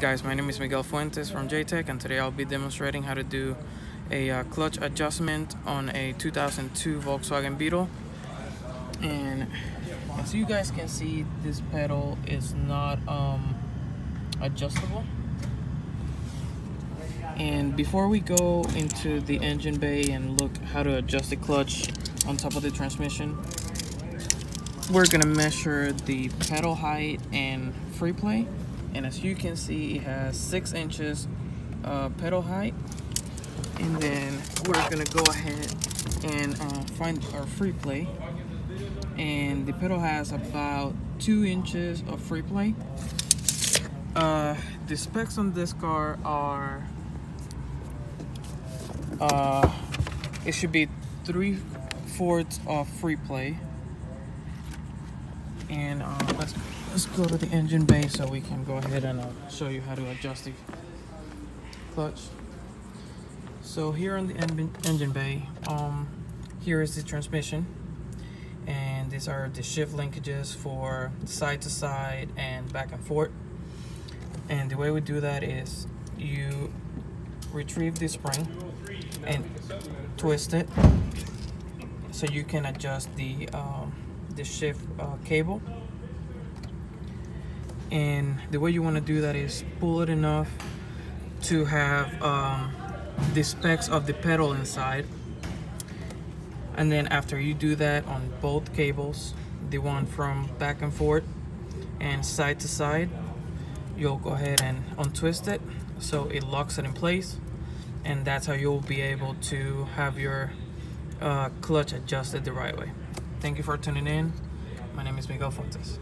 Guys, my name is Miguel Fuentes from JTech and today I'll be demonstrating how to do a uh, clutch adjustment on a 2002 Volkswagen Beetle. And as you guys can see, this pedal is not um, adjustable. And before we go into the engine bay and look how to adjust the clutch on top of the transmission, we're gonna measure the pedal height and free play and as you can see it has six inches uh, pedal height. And then we're gonna go ahead and uh, find our free play. And the pedal has about two inches of free play. Uh, the specs on this car are uh, it should be three fourths of free play and uh, let's let's go to the engine bay so we can go ahead and uh, show you how to adjust the clutch. So here on the en engine bay um, here is the transmission. And these are the shift linkages for side to side and back and forth. And the way we do that is you retrieve the spring and twist it so you can adjust the um, the shift uh, cable. And the way you want to do that is pull it enough to have um, the specs of the pedal inside. And then after you do that on both cables the one from back and forth and side to side you'll go ahead and untwist it so it locks it in place. And that's how you'll be able to have your uh, clutch adjusted the right way thank you for tuning in. My name is Miguel Fuentes